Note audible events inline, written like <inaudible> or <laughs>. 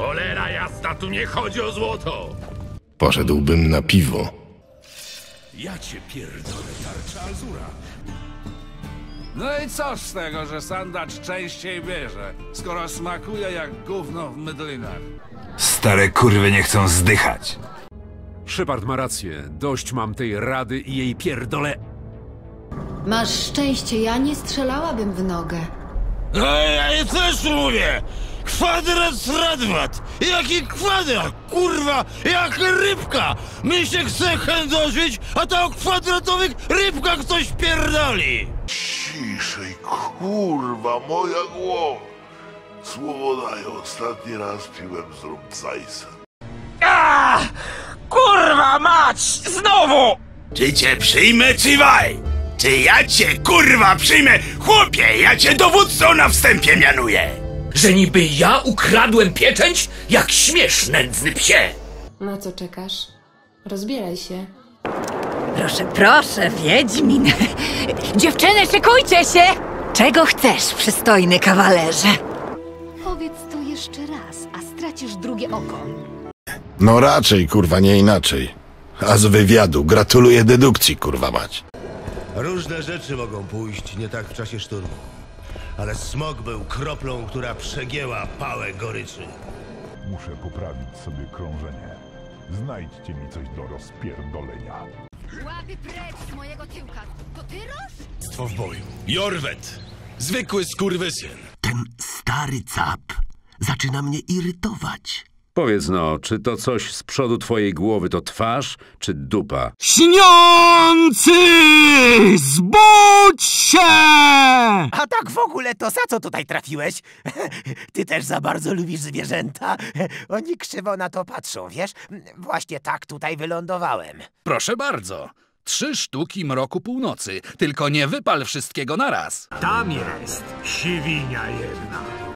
Cholera jasna, tu nie chodzi o złoto! Poszedłbym na piwo. Ja cię pierdolę, tarcza Azura. No i co z tego, że sandacz częściej bierze, skoro smakuje jak gówno w mydlinach? Stare kurwy nie chcą zdychać. Szepard ma rację. Dość mam tej rady i jej pierdole... Masz szczęście, ja nie strzelałabym w nogę. No ja też mówię! Kwadrat radwat! Jaki kwadrat? Kurwa, jak rybka! My się chce chędożyć, a ta o kwadratowych rybkach coś pierdoli! Ciszej, kurwa, moja głowa. Słowo daję, ostatni raz piłem z Rumcajsem. Kurwa mać! Znowu! Czy cię przyjmę, czy waj? Czy ja cię kurwa przyjmę? Chłopie, ja cię dowódcą na wstępie mianuję! Że niby ja ukradłem pieczęć? Jak śmiesz, nędzny psie! Na co czekasz? Rozbieraj się. Proszę, proszę, Wiedźmin. Dziewczyny, szykujcie się! Czego chcesz, przystojny kawalerze? Powiedz to jeszcze raz, a stracisz drugie oko. No raczej, kurwa, nie inaczej. A z wywiadu gratuluję dedukcji, kurwa mać. Różne rzeczy mogą pójść nie tak w czasie szturmu. Ale smog był kroplą, która przegięła pałę goryczy. Muszę poprawić sobie krążenie. Znajdźcie mi coś do rozpierdolenia. Łapy precz z mojego tyłka. To ty, Roż? W boju. Jorwet! Zwykły skurwysyn. Ten stary cap zaczyna mnie irytować. Powiedz no, czy to coś z przodu twojej głowy to twarz, czy dupa? Śniący! Zbudź się! A tak w ogóle to za co tutaj trafiłeś? <laughs> Ty też za bardzo lubisz zwierzęta? Oni krzywo na to patrzą, wiesz? Właśnie tak tutaj wylądowałem. Proszę bardzo. Trzy sztuki mroku północy, tylko nie wypal wszystkiego naraz. Tam jest siwinia jedna.